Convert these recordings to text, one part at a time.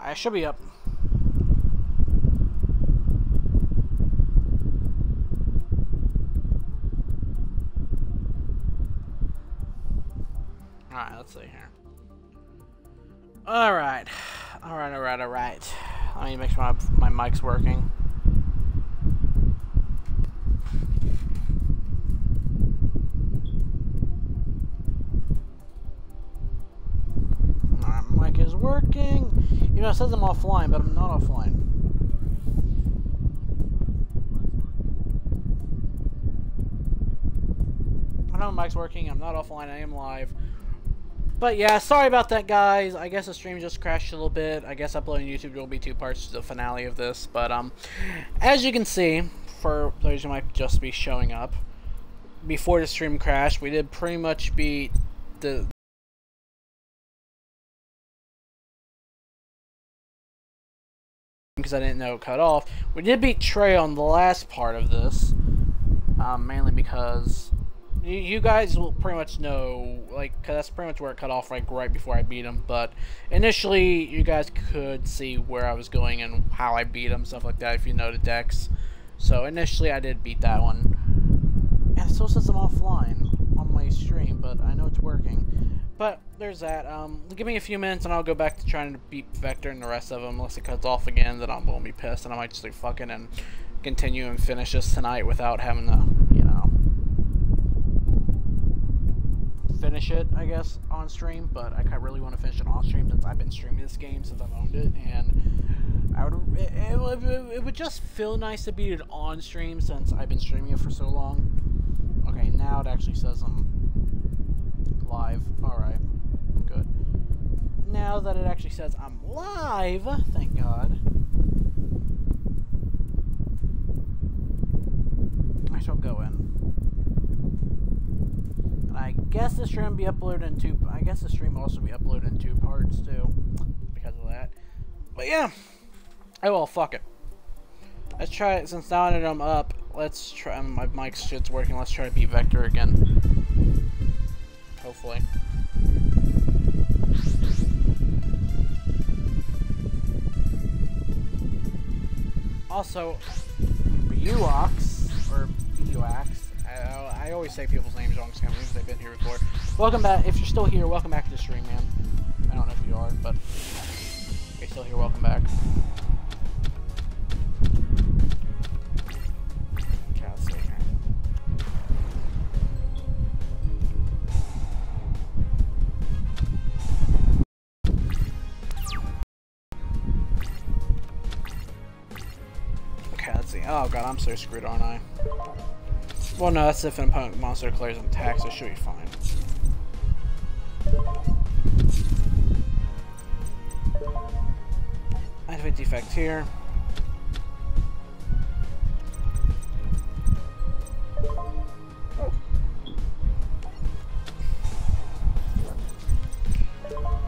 I should be up. Alright, let's see here. Alright. Alright, alright, alright. Let me make sure my, my mic's working. My mic is working. Know, it says I'm offline, but I'm not offline. I know my mic's working. I'm not offline. I am live. But yeah, sorry about that, guys. I guess the stream just crashed a little bit. I guess uploading YouTube will be two parts to the finale of this. But um, as you can see, for those who might just be showing up, before the stream crashed, we did pretty much beat the because I didn't know it cut off. We did beat Trey on the last part of this, um, mainly because you, you guys will pretty much know, like, cause that's pretty much where it cut off, like, right before I beat him. But initially, you guys could see where I was going and how I beat him, stuff like that, if you know the decks. So initially, I did beat that one. And it still says I'm offline my stream, but I know it's working. But there's that. Um, give me a few minutes and I'll go back to trying to beat Vector and the rest of them. Unless it cuts off again, then I'm gonna be pissed and I might just like fucking and continue and finish this tonight without having to, you know, finish it, I guess, on stream, but I really want to finish it on stream since I've been streaming this game since I've owned it, and I would it, it, it, it would just feel nice to beat it on stream since I've been streaming it for so long. Okay, now it actually says I'm live. Alright, good. Now that it actually says I'm live, thank God. I shall go in. I guess the stream will be uploaded in two. I guess the stream will also be uploaded in two parts too, because of that. But yeah. Oh well, fuck it. Let's try it. Since now that I'm up, let's try. Um, my mic shit's working. Let's try to beat Vector again. Hopefully. Also, Buox or Buox I, I always say people's names wrong because they've been here before. Welcome back. If you're still here, welcome back to the stream, man. I don't know if you are, but if you're still here, welcome back. I'm so screwed, aren't I? Well, no, that's if an opponent monster declares an attack, so it should be fine. Activate defect here.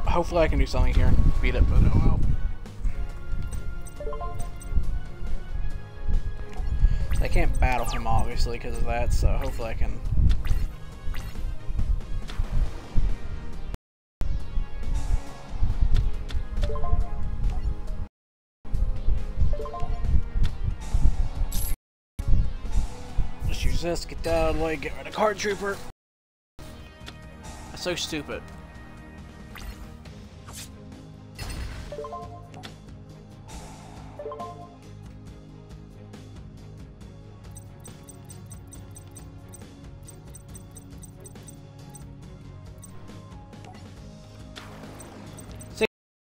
Hopefully I can do something here and beat it, but oh well. I can't battle him, obviously, because of that, so hopefully I can... Just use this, get down, of the way, get rid of Card Trooper. That's so stupid.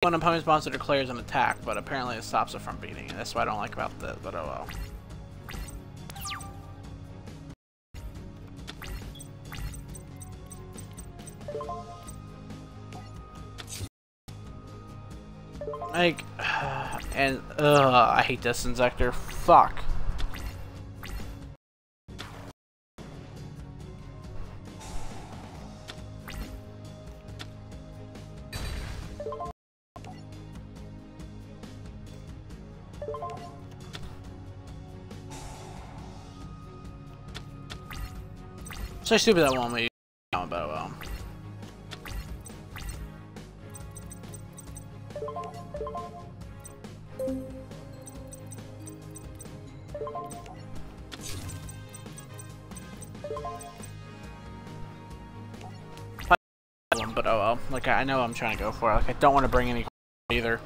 When opponent's monster declares an attack, but apparently it stops it from beating. That's what I don't like about the but oh well. Like, and, ugh, I hate this Inzektor. Fuck. So stupid that won't be but oh, well. But oh well. Like, I know I'm trying to go for it. Like, I don't want to bring any either.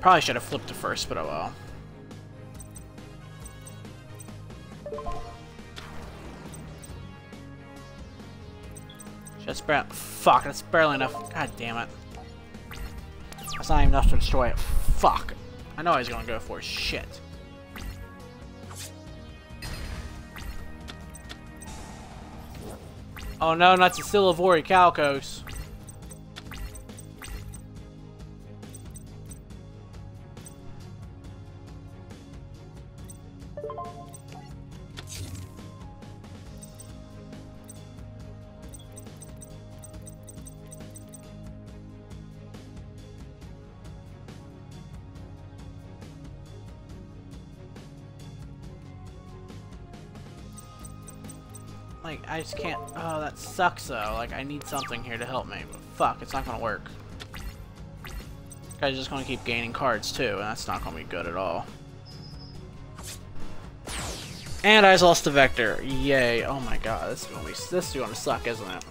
Probably should have flipped it first, but oh well. Just barely- fuck, that's barely enough. God damn it. That's not even enough to destroy it. Fuck. I know he's gonna go for shit. Oh no, not the Silivori Calcos. Like, I just can't... Oh, that sucks, though. Like, I need something here to help me. But fuck, it's not gonna work. Guy's just gonna keep gaining cards, too, and that's not gonna be good at all. And I just lost the Vector. Yay. Oh my god, this is gonna be... This is gonna suck, isn't it?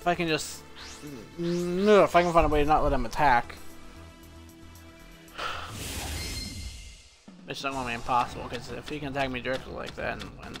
If I can just no, if I can find a way to not let him attack. It's not going to be impossible, because if he can attack me directly like that and win.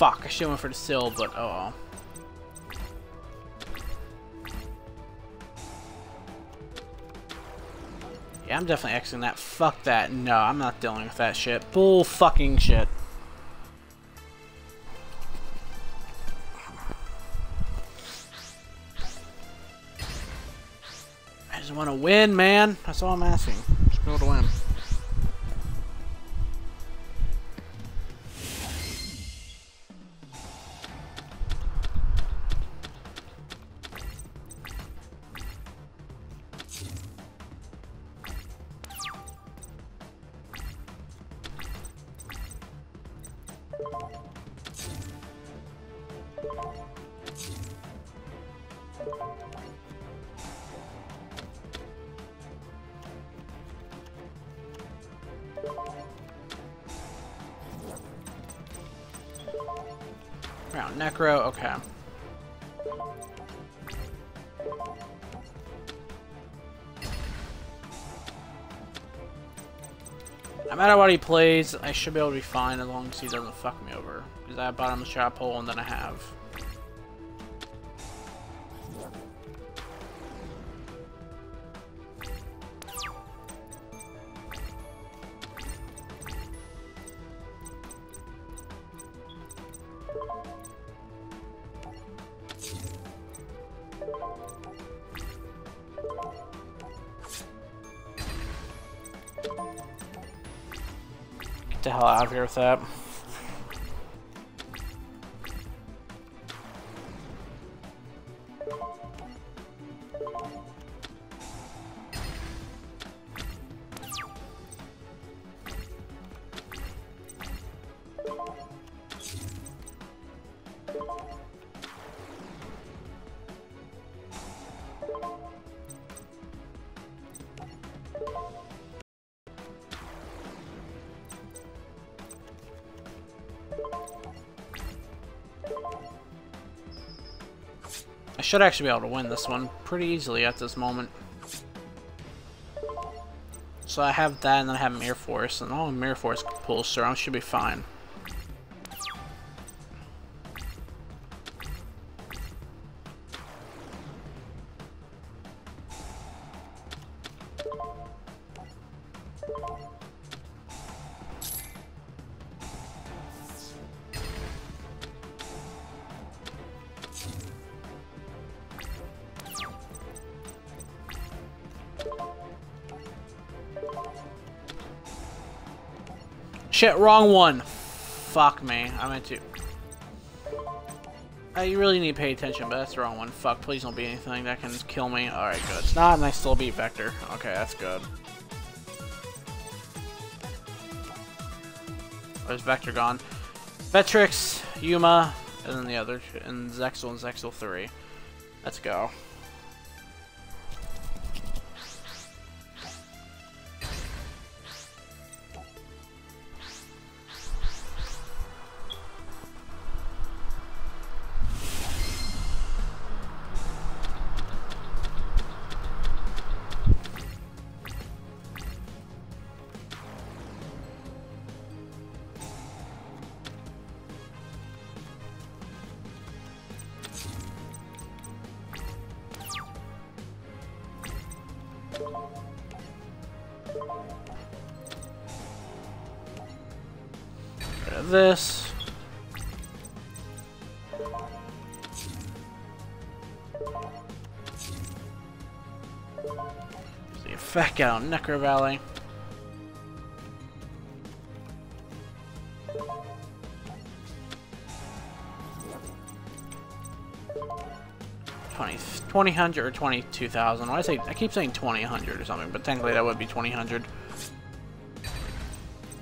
Fuck, I should have went for the sill, but oh. Yeah, I'm definitely exiting that. Fuck that. No, I'm not dealing with that shit. Bull fucking shit. I just want to win, man. That's all I'm asking. Just able to win. Round Necro, okay. Matter what he plays, I should be able to be fine as long as he doesn't fuck me over. Because I have bottomless trap hole and then I have. The hell out of here with that. Should actually be able to win this one pretty easily at this moment. So I have that, and then I have Mirror Force, and all Mirror Force pulls through, I should be fine. Shit, wrong one. Fuck me. I meant to. Uh, you really need to pay attention, but that's the wrong one. Fuck, please don't be anything that can kill me. Alright, good. It's not, and I still beat Vector. Okay, that's good. Where's Vector gone? Vectrix, Yuma, and then the other, and Zexal and Zexal 3. Let's go. This. The effect out Necro Valley. Twenty, twenty hundred or twenty-two thousand. I say I keep saying twenty hundred or something, but technically that would be twenty hundred.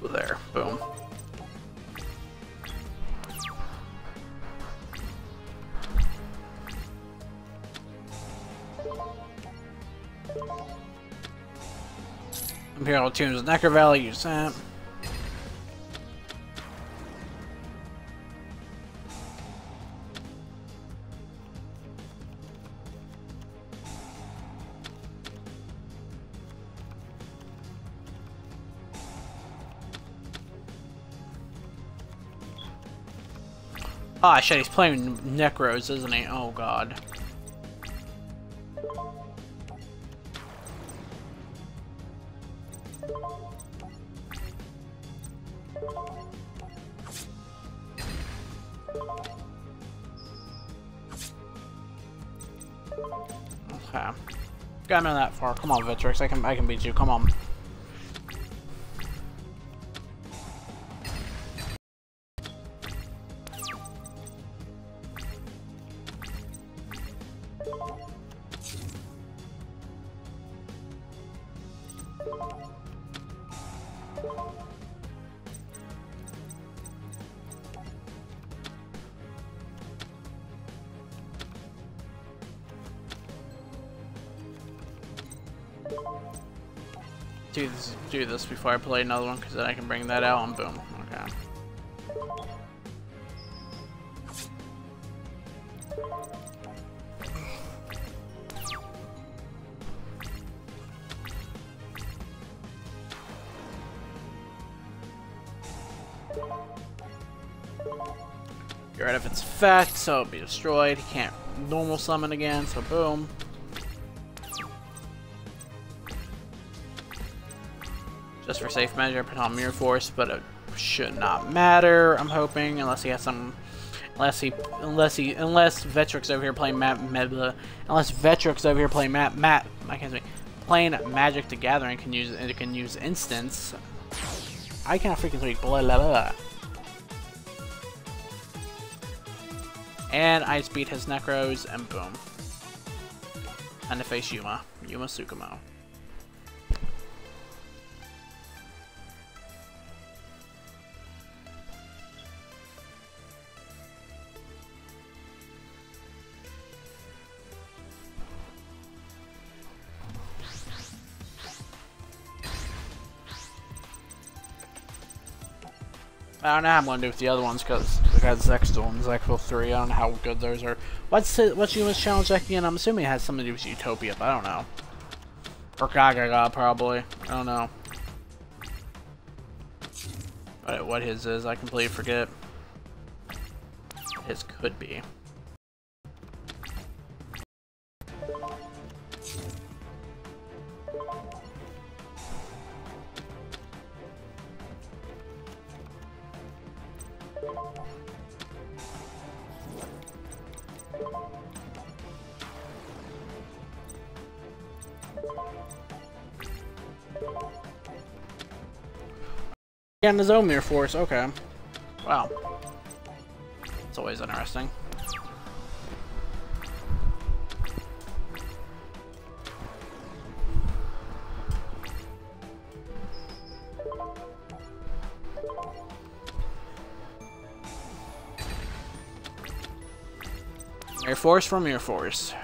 There, boom. Imperial Tombs Necro Valley, use that. Ah, shit, he's playing Necros, isn't he? Oh, God. Okay. Got me that far. Come on, Vectrix. I can I can beat you. Come on. This, before I play another one, because then I can bring that out and boom. Okay. Get rid of its effect, so it'll be destroyed. He can't normal summon again, so boom. Just for safe measure, put on Mirror Force, but it should not matter, I'm hoping, unless he has some... Unless he, unless he, unless Vectrix over here playing Map, unless Vectrix over here playing Map, Map, I can't say, playing Magic the Gathering can use, it can use instance. I cannot freaking speak, blah, blah, blah. And I beat his Necros, and boom. And to face Yuma. Yuma Tsukumo. I don't know how I'm to do with the other ones because I got Zexal and Zexal 3. I don't know how good those are. What's it, what's Yuma's challenge again? I'm assuming it has something to do with Utopia, but I don't know. Or Gagaga, probably. I don't know. What, what his is, I completely forget. His could be. And the Zomir Force, okay. Wow. It's always interesting. Air Force from Air Force.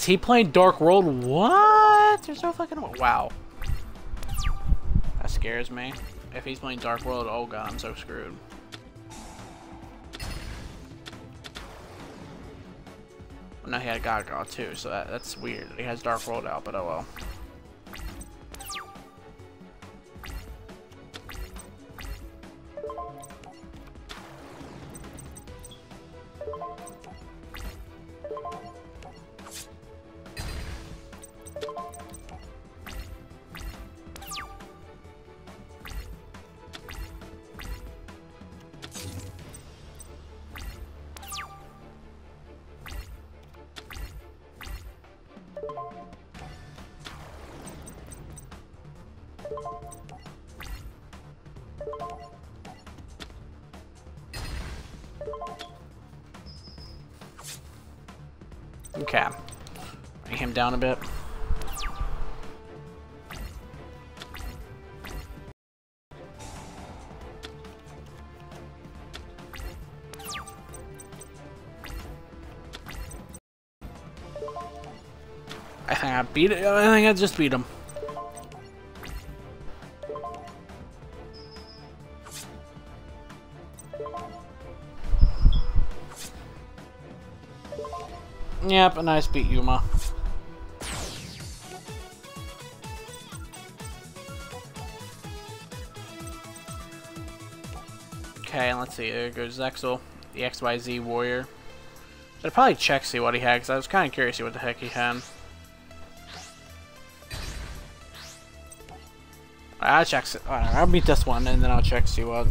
Is he playing Dark World? What? There's no fucking... Wow. That scares me. If he's playing Dark World, oh god, I'm so screwed. Well, no, he had Gagaga too, so that, that's weird. He has Dark World out, but oh well. Okay. Bring him down a bit. I think I beat it. I think I just beat him. Yep, a nice beat Yuma. Okay, let's see. There goes Zexal, the XYZ warrior. Should probably check see what he had, because I was kind of curious what the heck he had. I'll check. I'll beat this one, and then I'll check see what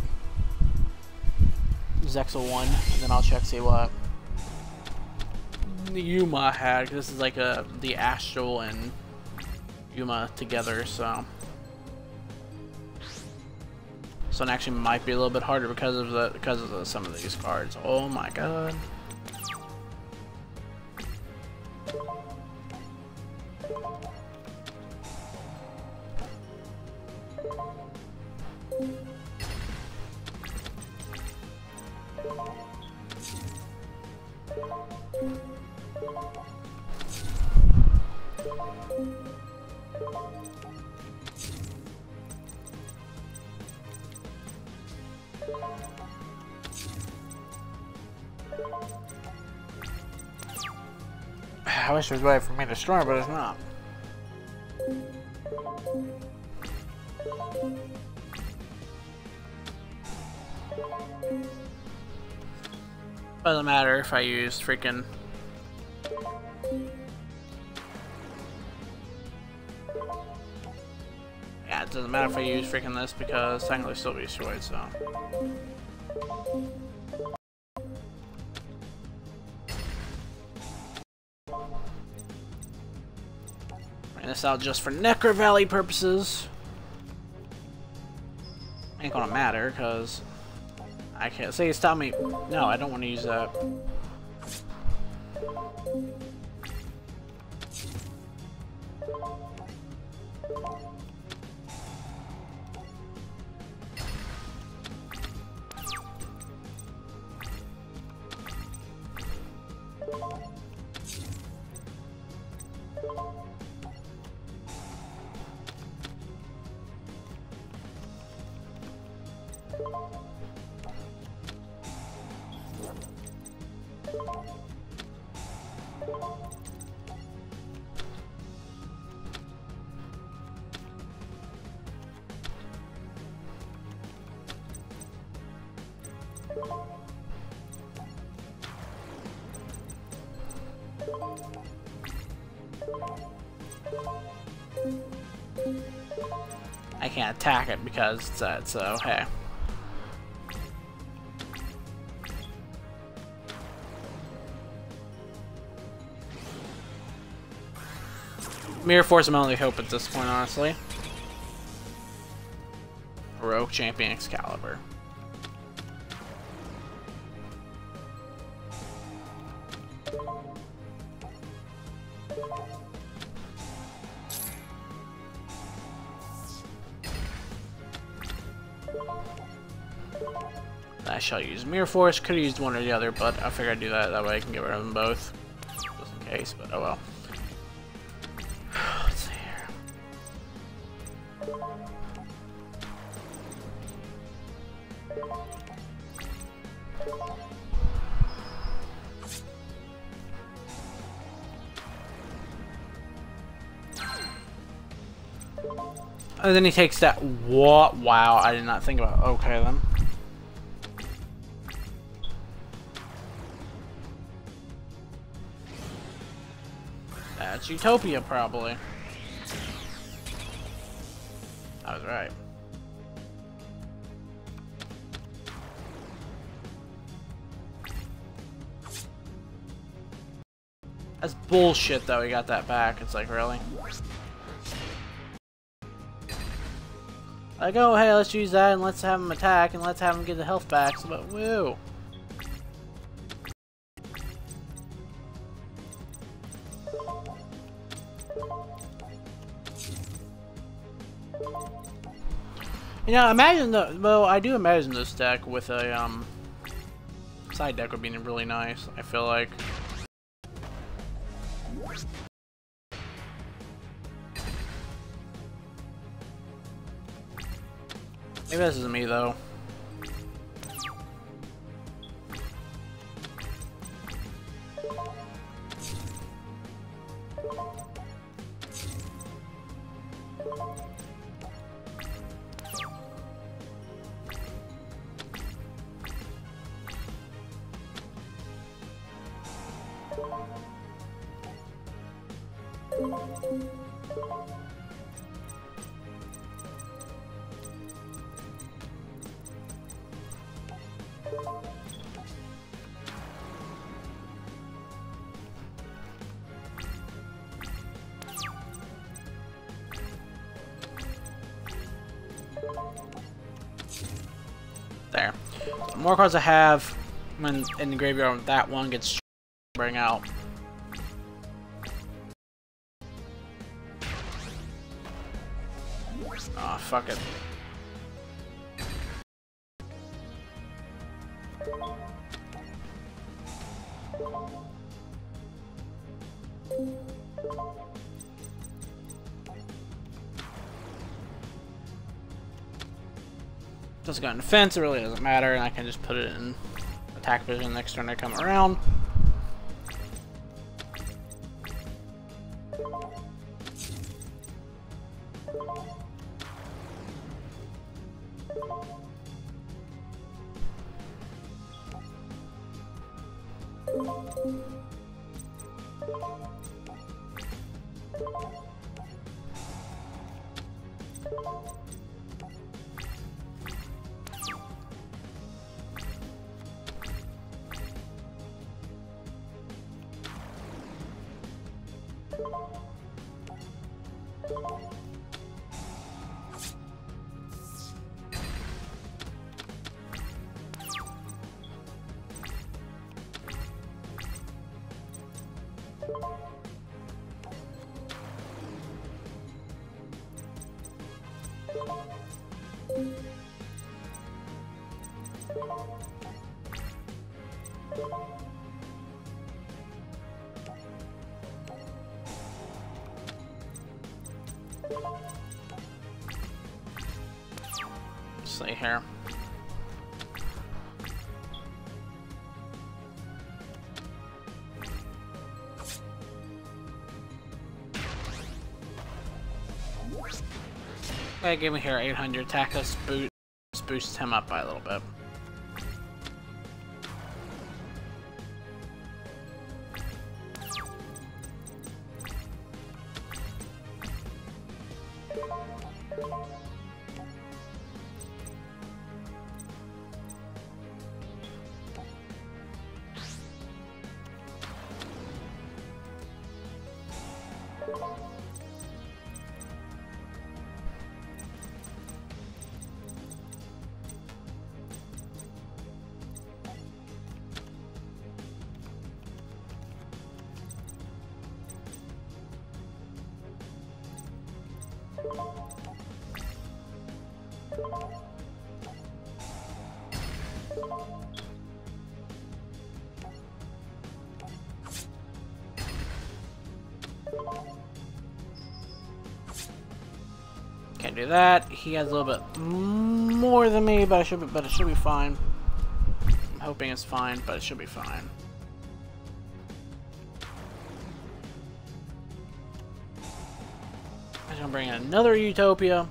Zexal one, and then I'll check see what Yuma had. This is like a the Astral and Yuma together, so. So it actually might be a little bit harder because of the because of the, some of these cards. Oh my god. But it's not. Doesn't matter if I use freaking... Yeah, it doesn't matter if I use freaking this because technically still be destroyed, so... this out just for Necro Valley purposes. Ain't gonna matter, because I can't say stop me. No, I don't want to use that. I can't attack it because it's that, so hey. Mirror Force, I'm only hope at this point, honestly. Rogue Champion Excalibur. I shall use Mirror Force. Could have used one or the other, but I figured I'd do that. That way I can get rid of them both. Just in case, but oh well. And then he takes that. What? Wow, I did not think about. Okay then. That's Utopia, probably. I was right. That's bullshit, that we got that back. It's like, really? Like, oh, hey, let's use that and let's have him attack and let's have him get the health back. So, but, woo. You know, imagine the well, I do imagine this deck with a um side deck would be really nice. I feel like. Maybe this is me though. There. The more cards I have when in the graveyard, that one gets bring out. Oh, fuck it. Doesn't go defense, it really doesn't matter, and I can just put it in attack vision next turn I come around. differently here. Okay, give me here 800. Tackles boost, boosts him up by a little bit. Can't do that. He has a little bit more than me, but I should be, but it should be fine. I'm hoping it's fine, but it should be fine. I'm gonna bring in another Utopia.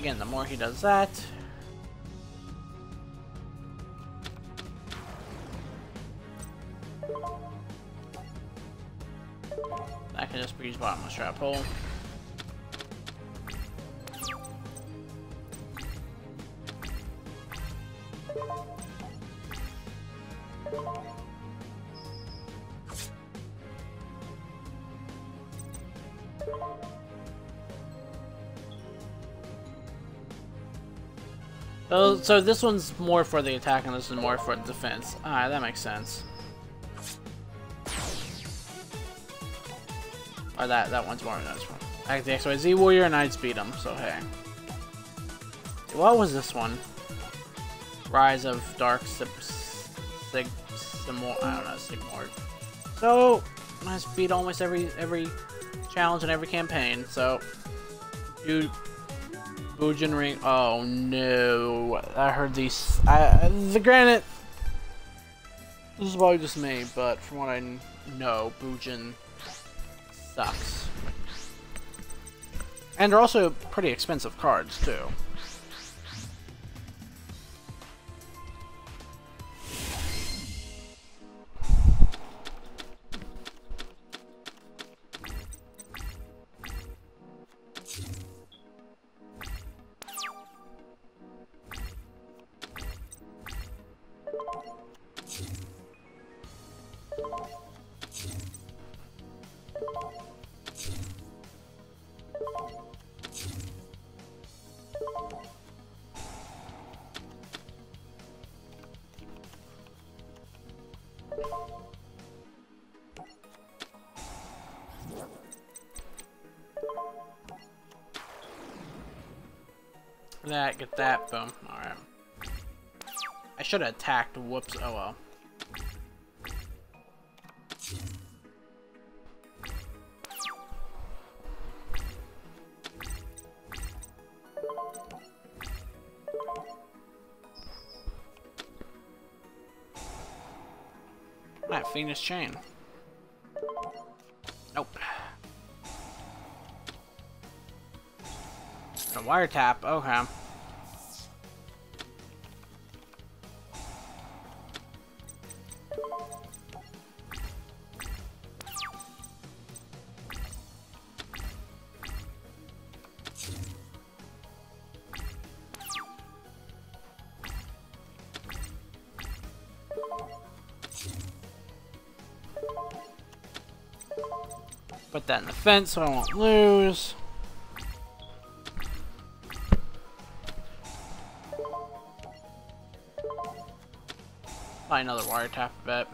Again, the more he does that, I can just use bottomless trap hole. So this one's more for the attack and this is more for the defense. Alright, that makes sense. Or that, that one's more than this one. Like the XYZ Warrior and I'd speed him, so hey. What was this one? Rise of Dark Sig... Sig... Simor... I don't know, Sigmord. So, I speed almost every every challenge and every campaign, so... You... Bujin Ring... Oh no. I heard these... I, the granite... This is probably just me, but from what I know, Bujin sucks. And they're also pretty expensive cards, too. That, get that, boom. Alright. I should have attacked, whoops, oh well. That Phoenix Chain. Wiretap, okay. Put that in the fence so I won't lose. Buy another wiretap bet.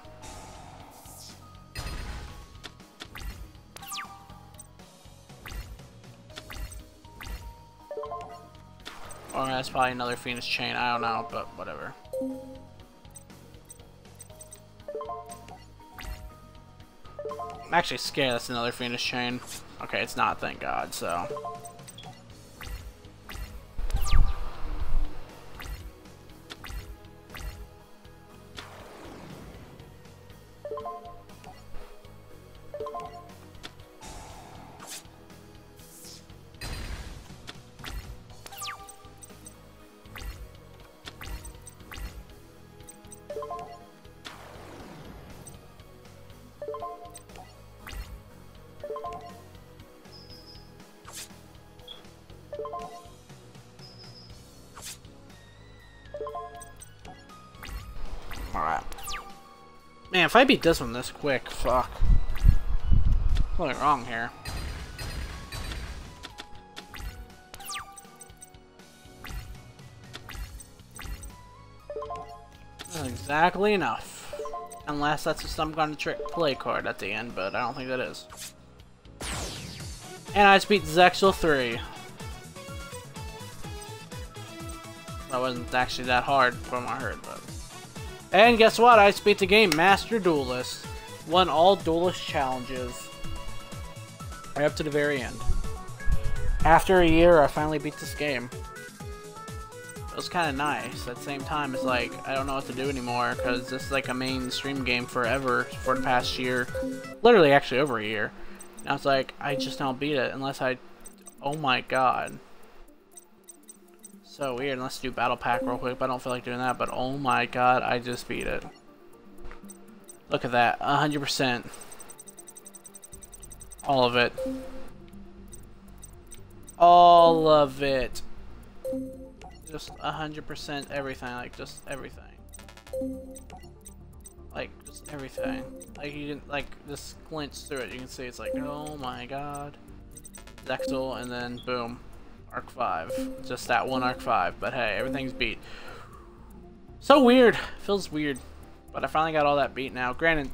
Or that's probably another Phoenix chain, I don't know, but whatever. I'm actually scared that's another Phoenix chain. Okay, it's not, thank god, so. If I beat this one this quick, fuck. Something wrong here. exactly enough. Unless that's some kind of trick play card at the end, but I don't think that is. And I just beat Zexal 3. That wasn't actually that hard from what I heard, but... And guess what? I beat the game Master Duelist. Won all Duelist challenges. Right up to the very end. After a year, I finally beat this game it was kind of nice. At the same time, it's like, I don't know what to do anymore, because this is like a mainstream game forever for the past year. Literally, actually, over a year. And I was like, I just don't beat it unless I... Oh my god. So weird. Let's do Battle Pack real quick, but I don't feel like doing that. But oh my god, I just beat it. Look at that. 100%. All of it. All of it just 100% everything, like just everything. Like, just everything. Like, you can, like, just glance through it, you can see it's like, oh my god. Zexal, and then boom, Arc 5. Just that one Arc 5, but hey, everything's beat. So weird. Feels weird. But I finally got all that beat now. Granted,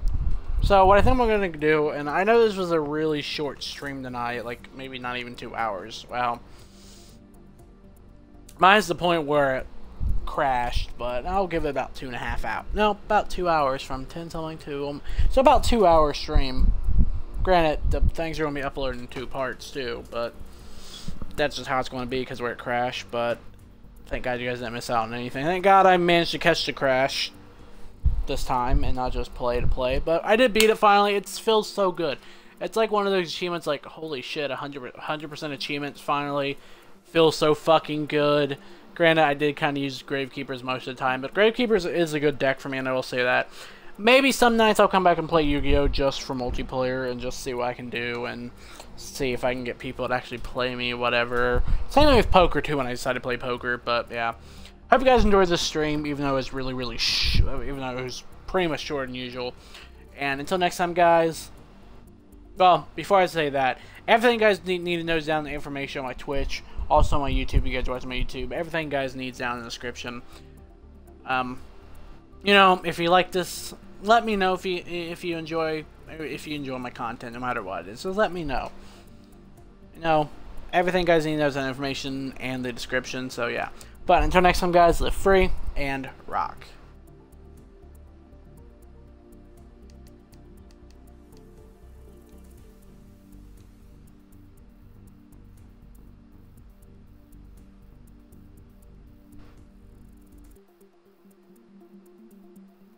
so what I think I'm going to do, and I know this was a really short stream tonight, like maybe not even two hours. Well, Mine's the point where it crashed, but I'll give it about two and a half out. No, about two hours from 10 something to um, so about two hour stream. Granted, the things are going to be uploaded in two parts too, but that's just how it's going to be because we're at Crash, But thank God you guys didn't miss out on anything. Thank God I managed to catch the crash this time and not just play to play. But I did beat it finally. It feels so good. It's like one of those achievements like, holy shit, 100%, 100% achievements finally feels so fucking good. Granted, I did kind of use Gravekeepers most of the time, but Gravekeepers is a good deck for me, and I will say that. Maybe some nights I'll come back and play Yu-Gi-Oh! just for multiplayer and just see what I can do and see if I can get people to actually play me, whatever. Same thing with poker, too, when I decided to play poker, but yeah. Hope you guys enjoyed this stream, even though it was really, really even though it was pretty much shorter than usual. And until next time, guys, well, before I say that, everything you guys need, need to know is down in the information on my Twitch, also on my YouTube, you guys watch my YouTube. Everything you guys needs down in the description. Um, you know, if you like this, let me know if you if you enjoy if you enjoy my content, no matter what it is. So let me know. You know, everything guys need knows that information and the description. So yeah. But until next time, guys, live free and rock.